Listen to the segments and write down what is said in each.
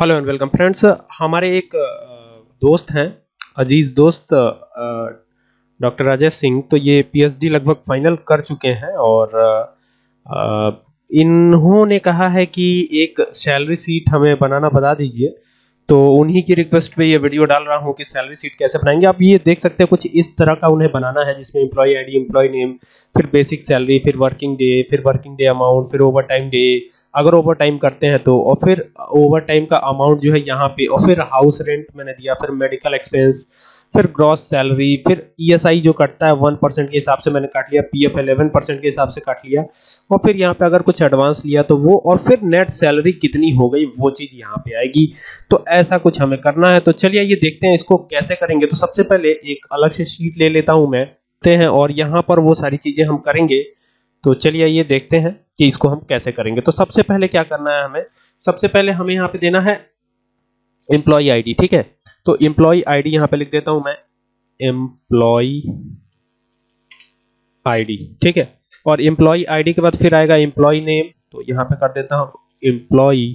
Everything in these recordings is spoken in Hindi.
हेलो एंड वेलकम फ्रेंड्स हमारे एक दोस्त हैं, अज़ीज़ दोस्त डॉक्टर राजेश सिंह। तो ये पीएचडी लगभग फाइनल कर चुके हैं और इन्होंने कहा है कि एक सैलरी सीट हमें बनाना बता दीजिए। तो उन्हीं की रिक्वेस्ट पे ये वीडियो डाल रहा हूँ कि सैलरी सीट कैसे बनाएँगे। आप ये देख सकते हैं कुछ इस तरह का उन्हें बनाना है, जिसमें एम्प्लॉय आईडी एम्प्लॉय नेम फिर बेसिक सैलरी फिर वर्किंग डे फिर वर्किंग डे अमाउंट फिर ओवर टाइम डे अगर ओवर टाइम करते हैं तो और फिर ओवर टाइम का अमाउंट जो है यहाँ पे, और फिर हाउस रेंट मैंने दिया, फिर मेडिकल एक्सपेंस फिर ग्रॉस सैलरी फिर ईएसआई जो कटता है वन परसेंट के हिसाब से मैंने काट लिया पीएफ एलेवन परसेंट के हिसाब से काट लिया, और फिर यहाँ पे अगर कुछ एडवांस लिया तो वो, और फिर नेट सैलरी कितनी हो गई, वो चीज़ यहाँ पे आएगी। तो ऐसा कुछ हमें करना है। तो चलिए ये देखते हैं इसको कैसे करेंगे। तो सबसे पहले एक अलग से शीट ले लेता हूँ मैं हैं, और यहाँ पर वो सारी चीज़ें हम करेंगे। तो चलिए ये देखते हैं। कि इसको हम कैसे करेंगे। तो सबसे पहले क्या करना है हमें? सबसे पहले हमें यहाँ पे देना है एम्प्लॉय आईडी ठीक है? तो एम्प्लॉय आईडी यहाँ पे लिख देता हूँ मैं। एम्प्लॉय आईडी ठीक है? और एम्प्लॉय आईडी के बाद फिर आएगा एम्प्लॉय नेम तो यहाँ पे कर देता हूँ एम्प्लॉय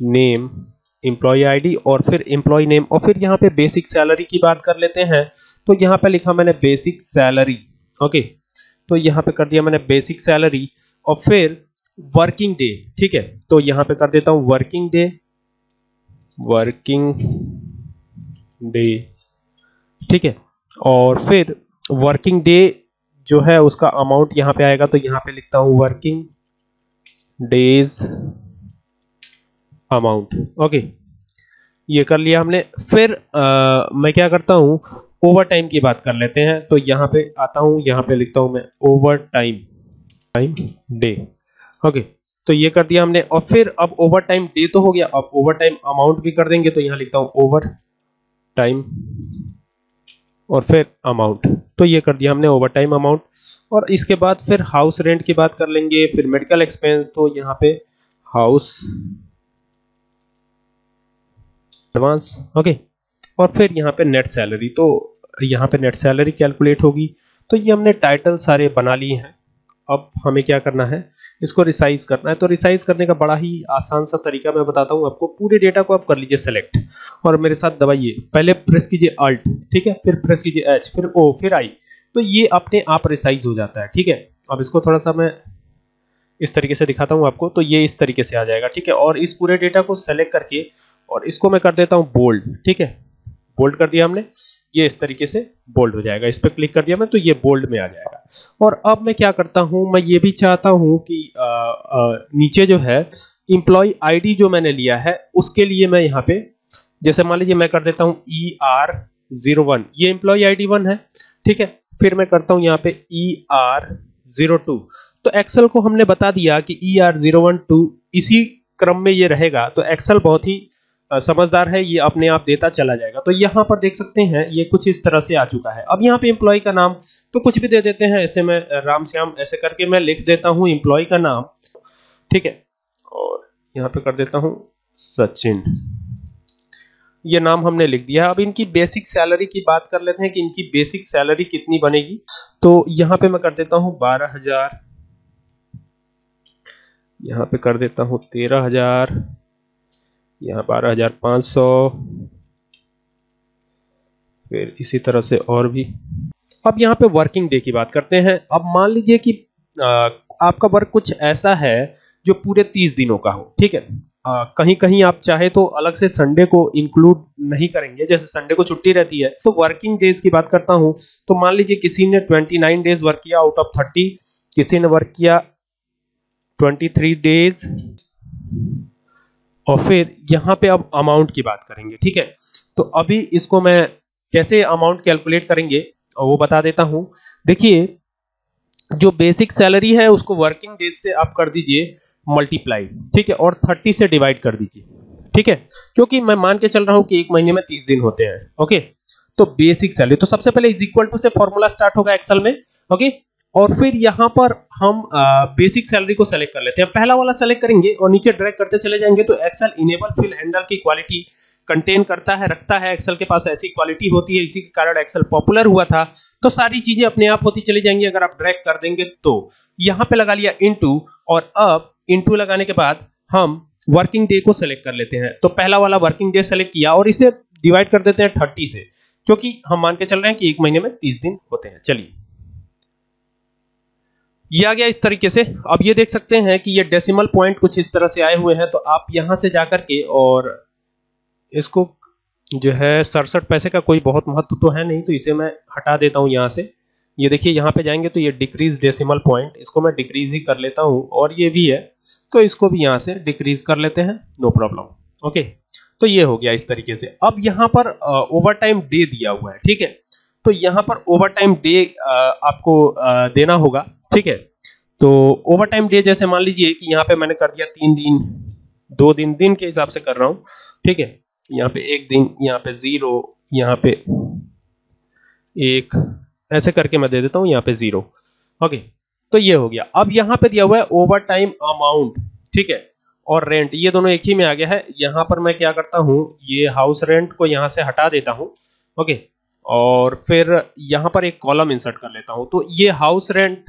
नेम एम्प्लॉय आईडी और फिर एम्प्लॉय नेम और फिर यहाँ पे बेसिक सैलरी की बात कर लेते हैं। तो यहाँ पे लिखा मैंने बेसिक सैलरी ओके तो यहाँ पे कर दिया मैंने बेसिक सैलरी और फिर वर्किंग डे ठीक है? तो यहाँ पे कर देता हूँ वर्किंग डे वर्किंग डे ठीक है? और फिर वर्किंग डे जो है उसका अमाउंट यहाँ पे आएगा तो यहाँ पे लिखता हूँ वर्किंग डेज़ अमाउंट ओके ये कर लिया हमने। फिर आ, मैं क्या करता हूँ ओवर टाइम की बात कर लेते हैं। तो यहाँ पे आता हूँ, यहाँ पे लिखता हूँ मैं overtime time day okay तो ये कर दिया हमने। और फिर अब ओवर टाइम डे तो हो गया। अब ओवर टाइम अमाउंट भी कर देंगे तो यहाँ लिखता हूँ ओवर टाइम और फिर अमाउंट तो ये कर दिया हमने ओवर टाइम अमाउंट और इसके बाद फिर हाउस रेंट की बात कर लेंगे, फिर मेडिकल एक्सपेंस तो यहाँ पे हाउस एडवांस ओके और फिर यहाँ पे नेट सैलरी तो यहाँ पे नेट सैलरी कैलकुलेट होगी। तो ये हमने टाइटल सारे बना लिए हैं। अब हमें क्या करना है? इसको रिसाइज करना है। तो रिसाइज करने का बड़ा ही आसान सा तरीका मैं बताता हूँ आपको। पूरे डेटा को आप कर लीजिए सेलेक्ट और मेरे साथ दबाइए। पहले प्रेस कीजिए अल्ट ठीक है? फिर प्रेस कीजिए एच फिर ओ फिर आई तो ये अपने आप रिसाइज हो जाता है, ठीक है? अब इसको थोड़ा सा मैं इस तरीके से दिखाता हूँ आपको। तो ये इस तरीके से आ जाएगा, ठीक है? और इस पूरे डेटा को सेलेक्ट करके और इसको मैं कर देता हूँ बोल्ड ठीक है? बोल्ड कर दिया हमने। ये इस तरीके से बोल्ड हो जाएगा। इस पर क्लिक कर दिया मैं तो ये बोल्ड में आ जाएगा। और अब मैं क्या करता हूँ मैं ये भी चाहता हूँ कि आ, आ, नीचे जो है इंप्लॉय आईडी जो मैंने लिया है उसके लिए मैं यहाँ पे जैसे मान लीजिए मैं कर देता हूँ ई आर ज़ीरो वन ये इंप्लॉय आईडी वन है ठीक है? फिर मैं करता हूँ यहाँ पे ई आर ज़ीरो टू तो एक्सेल को हमने बता दिया कि E R zero one two इसी क्रम में ये रहेगा तो एक्सेल बहुत ही समझदार है, ये अपने आप देता चला जाएगा। तो यहाँ पर देख सकते हैं, ये कुछ इस तरह से आ चुका है। अब यहाँ पे एम्प्लॉय का नाम तो कुछ भी दे देते हैं, ऐसे मैं राम श्याम, ऐसे करके मैं लिख देता हूँ एम्प्लॉय का नाम। ठीक है? और यहाँ पे कर देता हूँ, सचिन। ये नाम हमने लिख दिया अब इनकी बेसिक सैलरी की बात कर लेते हैं कि इनकी बेसिक सैलरी कितनी बनेगी। तो यहाँ पे मैं कर देता हूँ बारह हज़ार। यहाँ पे कर देता हूँ तेरह हज़ार। यहाँ बारह हज़ार पाँच सौ। फिर इसी तरह से और भी। अब यहाँ पे वर्किंग डे की बात करते हैं। अब मान लीजिए कि आ, आपका वर्क कुछ ऐसा है जो पूरे तीस दिनों का हो ठीक है? आ, कहीं कहीं आप चाहे तो अलग से संडे को इंक्लूड नहीं करेंगे। जैसे संडे को छुट्टी रहती है तो वर्किंग डेज़ की बात करता हूँ तो मान लीजिए किसी ने 29 डेज़ वर्क किया आउट ऑफ़ 30 किसी ने वर्क किया 23 डेज़ और फिर यहाँ पे अब अमाउंट की बात करेंगे, ठीक है? तो अभी इसको मैं कैसे अमाउंट कैलकुलेट करेंगे वो बता देता हूँ। देखिए, जो बेसिक सैलरी है, उसको वर्किंग डेज़ से आप कर दीजिए मल्टीप्लाई ठीक है? और 30 से डिवाइड कर दीजिए, ठीक है? क्योंकि मैं मान के चल रहा हूँ कि एक महीने में 30 दिन होते हैं ओके तो बेसिक सैलरी तो सबसे पहले इज़ इक्वल टू से फॉर्मूला स्टार्ट होगा एक्सेल में ओके और फिर यहाँ पर हम बेसिक सैलरी को सेलेक्ट कर लेते हैं। पहला वाला सेलेक्ट करेंगे और नीचे ड्रैग करते चले जाएँगे तो एक्सेल इनेबल फिल हैंडल की क्वालिटी कंटेन करता है, रखता है। एक्सेल के पास ऐसी क्वालिटी होती है, इसी के कारण एक्सेल पॉपुलर हुआ था। तो सारी चीज़ें अपने आप होती चली जाएँगी, अगर आप ड्रैग कर देंगे तो। यहाँ पे लगा लिया इनटू और अब इनटू लगाने के बाद हम वर्किंग डे को सेलेक्ट कर लेते हैं। तो पहला वाला वर्किंग डे सेलेक्ट किया और इसे डिवाइड कर देते हैं थर्टी से, क्योंकि हम मान के चल रहे हैं कि एक महीने में तीस दिन होते हैं। चलिए। ये आ गया इस तरीके से। अब ये देख सकते हैं कि ये डेसिमल पॉइंट कुछ इस तरह से आए हुए हैं तो आप यहाँ से जाकर के और इसको जो है सड़सठ पैसे का कोई बहुत महत्व तो है नहीं तो इसे मैं हटा देता हूँ यहाँ से। ये देखिए यहाँ पे जाएँगे तो ये डिक्रीज डेसिमल पॉइंट इसको मैं डिक्रीज ही कर लेता हूँ और ये भी है तो इसको भी यहाँ से डिक्रीज कर लेते हैं नो प्रॉब्लम ओके तो ये हो गया इस तरीके से। अब यहाँ पर ओवर टाइम डे दिया हुआ है ठीक है? तो यहाँ पर ओवर टाइम डे आपको आ, देना होगा। ठीक है? तो ओवर टाइम डे जैसे मान लीजिए कि यहाँ पे मैंने कर दिया तीन दिन, दो दिन दिन के हिसाब से कर रहा हूँ, ठीक है? यहाँ पे एक दिन, यहाँ पे ज़ीरो यहाँ पे एक, ऐसे करके मैं दे देता हूँ, यहाँ पे ज़ीरो ओके तो ये हो गया। अब यहाँ पे दिया हुआ है ओवर टाइम अमाउंट ठीक है? और रेंट ये दोनों एक ही में आ गया है। यहाँ पर मैं क्या करता हूँ, ये हाउस रेंट को यहाँ से हटा देता हूँ ओके और फिर यहाँ पर एक कॉलम इंसर्ट कर लेता हूँ। तो ये हाउस रेंट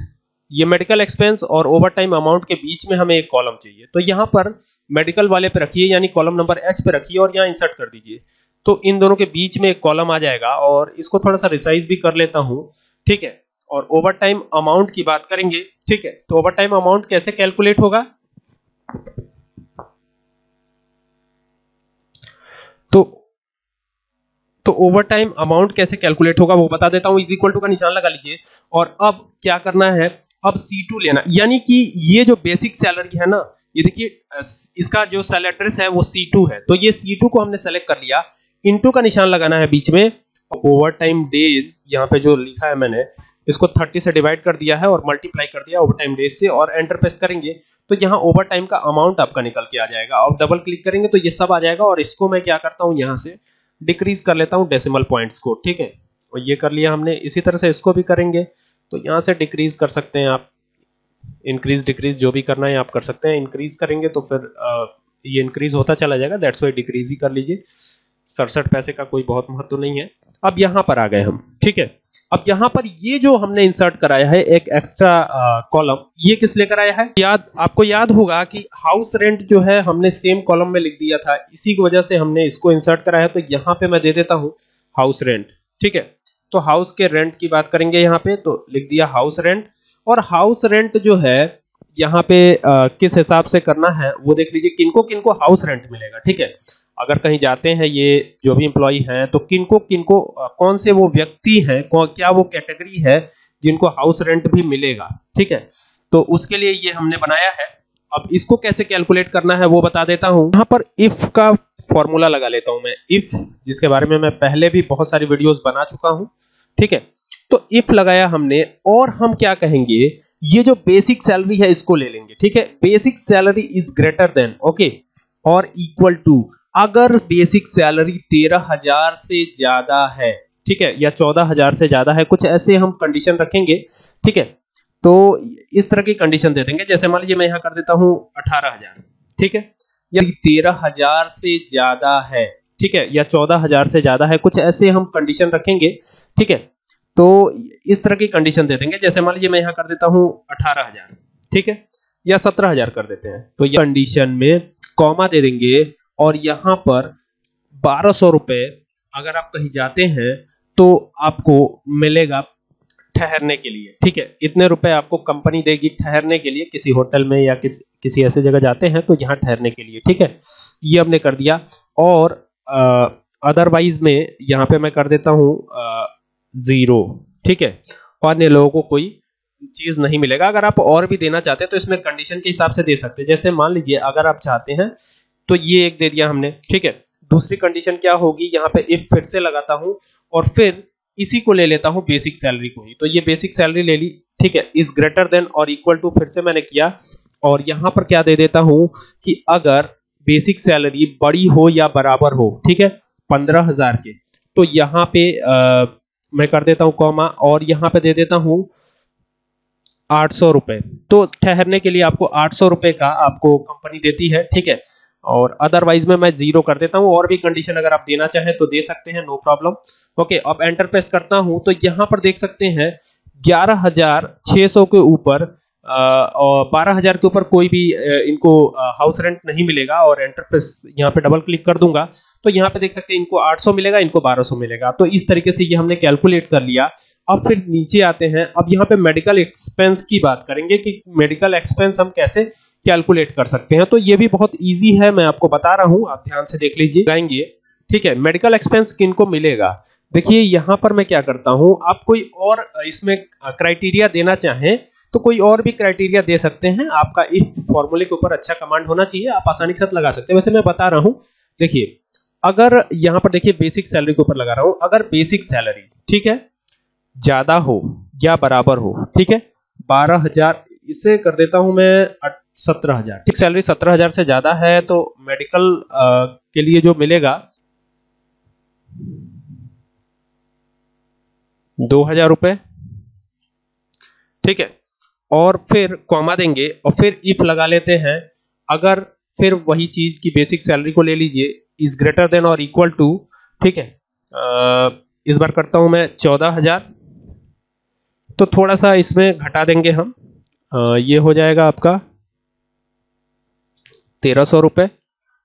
ये मेडिकल एक्सपेंस और ओवर टाइम अमाउंट के बीच में हमें एक कॉलम चाहिए। तो यहाँ पर मेडिकल वाले पे रखिए, यानी कॉलम नंबर एच पे रखिए और यहाँ इंसर्ट कर दीजिए। तो इन दोनों के बीच में एक कॉलम आ जाएगा और इसको थोड़ा सा रिसाइज भी कर लेता हूँ। ठीक है? और ओवर टाइम अमाउंट की बात करेंगे। ठीक है? तो ओवर टाइम अमाउंट कैसे कैलकुलेट होगा? तो तो ओवर टाइम अमाउंट कैसे कैलकुलेट होगा वो बता देता हूँ। इज़ इक्वल टू का निशान लगा लीजिए। और अब क्या करना है? अब C2 लेना यानी कि ये जो बेसिक सैलरी है ना, ये देखिए इसका जो सेल एड्रेस है वो C2 है। तो ये C2 को हमने सेलेक्ट कर लिया। इनटू का निशान लगाना है बीच में। ओवर टाइम डेज़ यहाँ पे जो लिखा है मैंने, इसको 30 से डिवाइड कर दिया है और मल्टीप्लाई कर दिया ओवर टाइम डेज़ से और एंटर प्रेस करेंगे। तो यहाँ ओवर टाइम का अमाउंट आपका निकल के आ जाएगा। और डबल क्लिक करेंगे तो ये सब आ जाएगा और इसको मैं क्या करता हूँ, यहाँ से डिक्रीज कर लेता हूँ डेसिमल पॉइंट्स को। ठीक है? और ये कर लिया हमने। इसी तरह से इसको भी करेंगे। तो यहाँ से डिक्रीज कर सकते हैं आप। इंक्रीज डिक्रीज जो भी करना है आप कर सकते हैं। इंक्रीज करेंगे तो फिर ये इंक्रीज होता चला जाएगा। दैट्स वाई डिक्रीज ही कर लीजिए। सड़सठ पैसे का कोई बहुत महत्व नहीं है। अब यहाँ पर आ गए हम। ठीक है? अब यहाँ पर ये जो हमने इंसर्ट कराया है, एक एक्स्ट्रा कॉलम ये किस लेकर कराया है? याद, आपको याद होगा कि हाउस रेंट जो है, हमने सेम कॉलम में लिख दिया था। इसी की वजह से हमने इसको इंसर्ट कराया। तो यहाँ पे मैं दे देता हूँ हाउस रेंट ठीक है? तो हाउस के रेंट की बात करेंगे यहाँ पे तो लिख दिया हाउस रेंट और हाउस रेंट जो है यहाँ पे आ, किस हिसाब से करना है वो देख लीजिए किनको किनको हाउस रेंट मिलेगा ठीक है? अगर कहीं जाते हैं ये जो भी एम्प्लॉय हैं तो किनको किनको कौन से वो व्यक्ति हैं क्या वो कैटेगरी है जिनको हाउस रेंट भी मिलेगा ठीक है? तो उसके लिए ये हमने बनाया है। अब इसको कैसे कैलकुलेट करना है वो बता देता हूँ। यहाँ पर इफ़ का फॉर्मूला लगा लेता हूँ मैं इफ़ जिसके बारे में मैं पहले भी बहुत सारी वीडियोस बना चुका हूँ, ठीक है? तो इफ़ लगाया हमने, और हम क्या कहेंगे, ये जो बेसिक सैलरी है, इसको ले लेंगे, ठीक है? Basic salary is greater than okay और इक्वल टू अगर बेसिक सैलरी तेरह हज़ार से ज़्यादा है, ठीक है? या चौदह हज़ार से ज़्यादा है, कुछ ऐसे हम कंडीशन रखेंगे, ठीक है? तो इस तरह की कंडीशन दे देंगे, जैसे मान लीजिए मैं यहाँ कर देता हूँ अठारह हज़ार, ठीक है? या तेरह हज़ार से ज़्यादा है। ठीक है? या चौदह हज़ार से ज़्यादा है। कुछ ऐसे हम कंडीशन रखेंगे। ठीक है? तो इस तरह की कंडीशन दे देंगे। जैसे मान लीजिए मैं यहाँ कर देता हूँ अठारह हज़ार। ठीक है? या सत्रह हज़ार कर देते हैं। तो ये कंडीशन में कॉमा दे देंगे। और यहाँ पर बारह सौ रुपए अगर आप कहीं जाते हैं तो आपको मिलेगा ठहरने के लिए। ठीक है? इतने रुपए आपको कंपनी देगी ठहरने के लिए, किसी होटल में या किसी किसी ऐसे जगह जाते हैं तो यहाँ ठहरने के लिए। ठीक है? ये हमने कर दिया। और अदरवाइज़ में यहाँ पे मैं कर देता हूँ ज़ीरो ठीक है? अन्य लोगों को कोई चीज़ नहीं मिलेगा। अगर आप और भी देना चाहते हैं तो इसमें कंडीशन के हिसाब से दे सकते हैं। जैसे मान लीजिए, अगर आप चाहते हैं तो ये एक दे दिया हमने। ठीक है? दूसरी कंडीशन क्या होगी? यहाँ पे इफ़ फिर से लगाता हूँ, और फिर इसी को ले लेता हूँ बेसिक सैलरी को ही। तो ये बेसिक सैलरी ले ली ठीक है इज़ ग्रेटर देन और इक्वल टू फिर से मैंने किया। और यहाँ पर क्या दे देता हूँ कि अगर बेसिक सैलरी बड़ी हो या बराबर हो ठीक है पंद्रह हज़ार के तो यहाँ पे आ, मैं कर देता हूँ कॉमा और यहाँ पे दे देता हूँ आठ सौ रुपए। तो ठहरने के लिए आपको आठ सौ रुपए का आपको कंपनी देती है ठीक है और अदरवाइज़ में मैं ज़ीरो कर देता हूँ, और भी कंडीशन अगर आप देना चाहें तो दे सकते हैं नो प्रॉब्लम ओके अब एंटर प्रेस करता हूँ तो यहाँ पर देख सकते हैं, ग्यारह हज़ार छह सौ के ऊपर और बारह हज़ार के ऊपर कोई भी इनको हाउस रेंट नहीं मिलेगा, और एंटर पे यहाँ पे डबल क्लिक कर दूँगा तो यहाँ पे देख सकते हैं इनको 800 मिलेगा, इनको 1200 मिलेगा। तो इस तरीके से ये हमने कैलकुलेट कर लिया। अब फिर नीचे आते हैं, अब यहाँ पे मेडिकल एक्सपेंस की बात करेंगे कि मेडिकल एक्सपेंस हम कैसे कैलकुलेट कर सकते हैं। तो ये भी बहुत ईजी है, मैं आपको बता रहा हूँ। आप ध्यान से देख लीजिए। जाएँगे। ठीक है मेडिकल एक्सपेंस किन को मिलेगा? देखिए, यहाँ पर मैं क्या करता हूँ, आप कोई और, इसमें क्राइटेरिया देना चाहें तो कोई और भी क्राइटेरिया दे सकते हैं। आपका इफ़ फॉर्मूले के ऊपर अच्छा कमांड होना चाहिए, आप आसानी के साथ लगा सकते हैं। वैसे मैं बता रहा हूँ, देखिए, अगर यहाँ पर देखिए बेसिक सैलरी के ऊपर लगा रहा हूँ, अगर बेसिक सैलरी ठीक है, ज़्यादा हो या बराबर हो, ठीक है, बारह हज़ार, इसे कर देता हूँ मैं सत्रह हज़ार। ठीक सैलरी सत्रह हज़ार से ज़्यादा है तो मेडिकल के लिए जो मिलेगा दो हज़ार रुपए। ठीक है और फिर कॉमा देंगे और फिर इफ़ लगा लेते हैं। अगर फिर वही चीज़ की बेसिक सैलरी को ले लीजिए इज़ ग्रेटर देन और इक्वल टू ठीक है आ, इस बार करता हूँ मैं चौदह हज़ार। तो थोड़ा सा इसमें घटा देंगे हम। आ, ये हो जाएगा आपका तेरह सौ रुपए।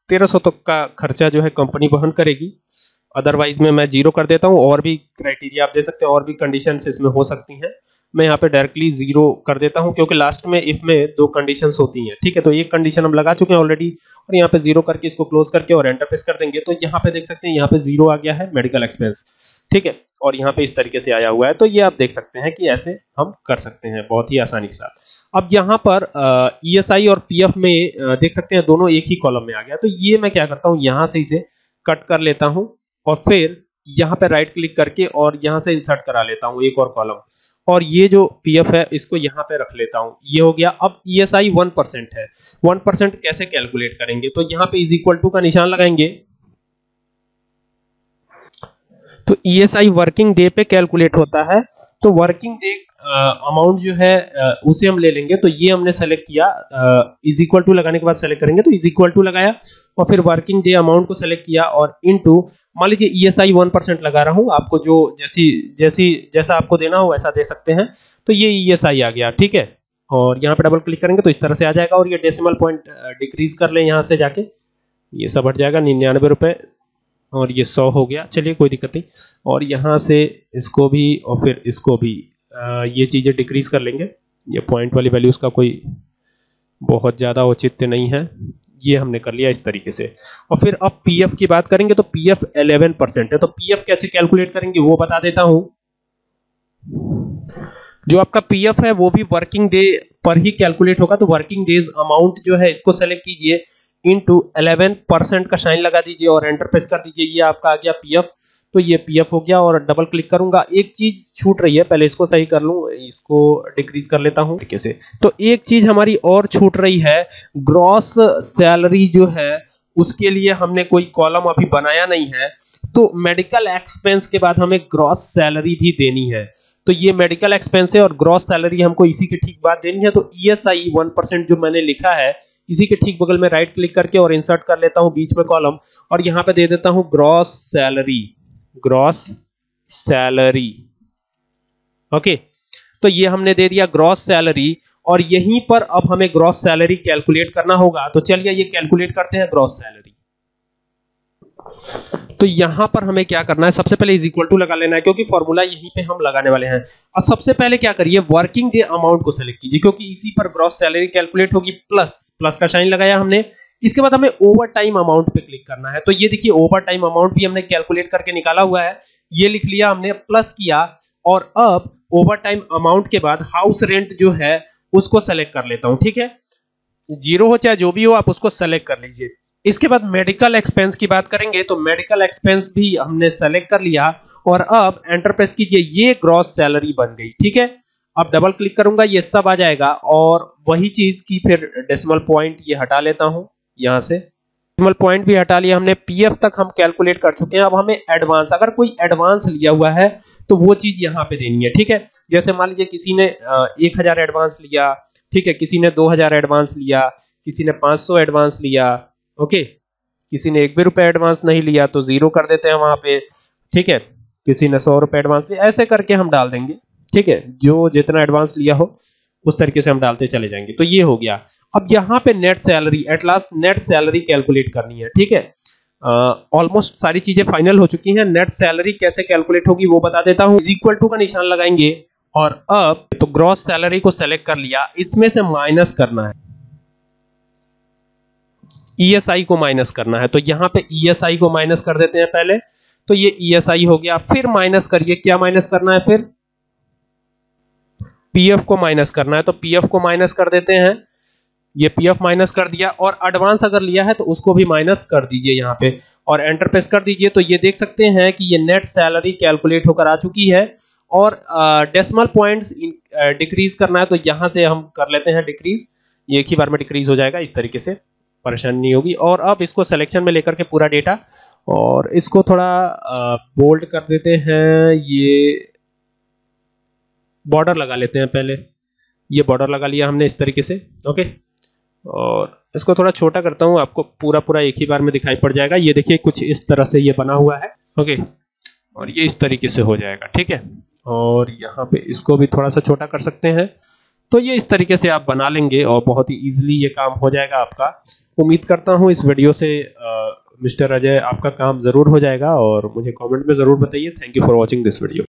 तेरह सौ तक का खर्चा जो है कंपनी वहन करेगी। अदरवाइज़ में, मैं ज़ीरो कर देता हूँ और भी क्राइटेरिया आप दे सकते हैं और भी कंडीशन इसमें हो सकती हैं। मैं यहाँ पे डायरेक्टली ज़ीरो कर देता हूँ क्योंकि लास्ट में इफ़ में दो कंडीशन होती हैं। ठीक है तो एक कंडीशन हम लगा चुके हैं ऑलरेडी और यहाँ पे ज़ीरो करके इसको क्लोज करके और एंटर प्रेस कर देंगे। तो यहाँ पे देख सकते हैं, यहाँ पे ज़ीरो आ गया है मेडिकल एक्सपेंस ठीक है, और यहाँ पे इस तरीके से आया हुआ है। तो ये आप देख सकते हैं कि ऐसे हम कर सकते हैं बहुत ही आसानी के साथ। अब यहाँ पर ई e और पी एफ़ में देख सकते हैं दोनों एक ही कॉलम में आ गया। तो ये मैं क्या करता हूँ, यहाँ से इसे कट कर लेता हूँ और फिर यहाँ पे राइट क्लिक करके और यहाँ से इंसर्ट करा लेता हूँ एक और कॉलम और ये जो पीएफ है, इसको यहाँ पे रख लेता हूँ। ये हो गया, अब ईएसआई वन परसेंट है। वन परसेंट कैसे कैलकुलेट करेंगे? तो यहाँ पे इज़ इक्वल टू का निशान लगाएँगे। तो ईएसआई वर्किंग डे पे कैलकुलेट होता है। तो वर्किंग डे अमाउंट जो है आ, उसे हम ले लेंगे। तो ये हमने सेलेक्ट किया। इज़ इक्वल टू लगाने के बाद सेलेक्ट करेंगे। तो इज़ इक्वल टू लगाया और फिर वर्किंग डे अमाउंट को सेलेक्ट किया और इनटू मान लीजिए ईएसआई वन परसेंट लगा रहा हूँ। आपको जो जैसी जैसी जैसा आपको देना हो वैसा दे सकते हैं। तो ये ईएसआई आ गया ठीक है? और यहाँ पे डबल क्लिक करेंगे तो इस तरह से आ जाएगा और ये डेसिमल पॉइंट डिक्रीज कर ले यहाँ से जाके। ये सब हट जाएगा निन्यानवे रुपए। और ये सौ हो गया। चलिए कोई दिक्कत नहीं। और यहाँ से इसको भी और फिर इसको भी ये चीज़ें डिक्रीज कर लेंगे। ये पॉइंट वाली वैल्यूज़ का कोई बहुत ज़्यादा औचित्य नहीं है। ये हमने कर लिया इस तरीके से। और फिर अब पीएफ की बात करेंगे तो पीएफ 11 परसेंट है। तो पीएफ कैसे कैलकुलेट करेंगे वो बता देता हूँ। जो आपका पीएफ है, वो भी वर्किंग डे पर ही कैलकुलेट होगा। तो वर्किंग डेज़ अमाउंट जो है, इसको सेलेक्ट कीजिए। इनटू 11 परसेंट का शाइन लगा दीजिए और एंटर प्रेस कर दीजिए। ये आपका आ गया पीएफ तो ये पीएफ हो गया और डबल क्लिक करूँगा। एक चीज़ छूट रही है, पहले इसको सही कर लूँ, इसको डिक्रीज कर लेता हूँ तरीके से। तो एक चीज़ हमारी और छूट रही है ग्रॉस सैलरी जो है, उसके लिए हमने कोई कॉलम अभी बनाया नहीं है। तो मेडिकल एक्सपेंस के बाद हमें ग्रॉस सैलरी भी देनी है। तो ये मेडिकल एक्सपेंस है और ग्रॉस सैलरी हमको इसी के ठीक बाद देनी है। तो ईएसआई वन परसेंट जो मैंने लिखा है, इसी के ठीक बगल में राइट क्लिक करके और इंसर्ट कर लेता हूँ बीच में कॉलम और यहाँ पे दे देता हूँ gross salary gross salary. Okay तो ये हमने दे दिया ग्रॉस सैलरी और यहीं पर अब हमें ग्रॉस सैलरी कैलकुलेट करना होगा। तो चलिए ये कैलकुलेट करते हैं ग्रॉस सैलरी। तो यहाँ पर हमें क्या करना है? सबसे पहले इज़ इक्वल टू लगा लेना है, क्योंकि फॉर्मूला यहीं पे हम लगाने वाले हैं। और सबसे पहले क्या करिए? वर्किंग डे अमाउंट को सेलेक्ट कीजिए, क्योंकि इसी पर ग्रॉस सैलरी कैलकुलेट होगी प्लस प्लस का साइन लगाया हमने। इसके बाद हमें ओवर टाइम अमाउंट पे क्लिक करना है। तो ये देखिए ओवर टाइम अमाउंट भी हमने कैलकुलेट करके निकाला हुआ है। ये लिख लिया, हमने प्लस किया और अब ओवर टाइम अमाउंट के बाद हाउस रेंट जो है, उसको सेलेक्ट कर लेता हूँ, ठीक है? ज़ीरो हो चाहे जो भी हो, आप उसको सेलेक्ट कर लीजिए। इसके बाद मेडिकल एक्सपेंस की बात करेंगे तो मेडिकल एक्सपेंस भी हमने सेलेक्ट कर लिया और अब एंटर प्रेस कीजिए ये ग्रॉस सैलरी बन गई, ठीक है? अब डबल क्लिक करूँगा, ये सब आ जाएगा और वही चीज़ की फिर डेसिमल पॉइंट ये हटा लेता हूँ। यहाँ से। डेसिमल पॉइंट भी हटा लिया हमने। पीएफ तक हम कैलकुलेट कर चुके हैं। अब हमें एडवांस अगर कोई एडवांस लिया हुआ है तो वो चीज़ यहाँ पे देनी है, ठीक है? जैसे मान लीजिए किसी ने एक हज़ार एडवांस लिया, ठीक है? किसी ने दो हज़ार एडवांस लिया, किसी ने पाँच सौ एडवांस लिया, ओके? किसी ने एक भी रुपए एडवांस नहीं लिया तो ज़ीरो कर देते हैं वहाँ पे, ठीक है? किसी ने सौ रुपए एडवांस लिया, ऐसे करके हम डाल देंगे, ठीक है? जो जितना एडवांस लिया हो उस तरीके से हम डालते चले जाएँगे। तो ये हो गया। अब यहाँ पे net salary at last net salary calculate करनी है ठीक है? ऑलमोस्ट uh, सारी चीज़ें फाइनल हो चुकी हैं। नेट सैलरी कैसे कैलकुलेट होगी वो बता देता हूँ। इक्वल टू का निशान लगाएँगे और अब तो ग्रॉस सैलरी को सेलेक्ट कर लिया। इसमें से माइनस करना है। ईएसआई e को माइनस करना है। तो यहाँ पे ईएसआई e को माइनस कर देते हैं पहले। तो ये ईएसआई e हो गया। फिर माइनस करिए। क्या माइनस करना है फिर? पीएफ को माइनस करना है तो पीएफ को माइनस कर देते हैं। ये पीएफ माइनस कर दिया और एडवांस अगर लिया है तो उसको भी माइनस कर दीजिए यहाँ पे और एंटर प्रेस कर दीजिए। तो ये देख सकते हैं कि ये नेट सैलरी कैलकुलेट होकर आ चुकी है और डेसिमल पॉइंट्स डिक्रीज करना है तो यहाँ से हम कर लेते हैं डिक्रीज एक ही बार में डिक्रीज हो जाएगा, इस तरीके से परेशानी नहीं होगी। और अब इसको सिलेक्शन में लेकर के पूरा डेटा और इसको थोड़ा बोल्ड कर देते हैं। ये बॉर्डर लगा लेते हैं पहले। ये बॉर्डर लगा लिया हमने इस तरीके से, ओके? और इसको थोड़ा छोटा करता हूँ, आपको पूरा पूरा एक ही बार में दिखाई पड़ जाएगा। ये देखिए, कुछ इस तरह से ये बना हुआ है, ओके? और ये इस तरीके से हो जाएगा, ठीक है? और यहाँ पे इसको भी थोड़ा सा छोटा कर सकते हैं। तो ये इस तरीके से आप बना लेंगे और बहुत ही इजीली ये काम हो जाएगा आपका। उम्मीद करता हूँ इस वीडियो से मिस्टर अजय, आपका काम ज़रूर हो जाएगा और मुझे कमेंट में ज़रूर बताइए। Thank you for watching this video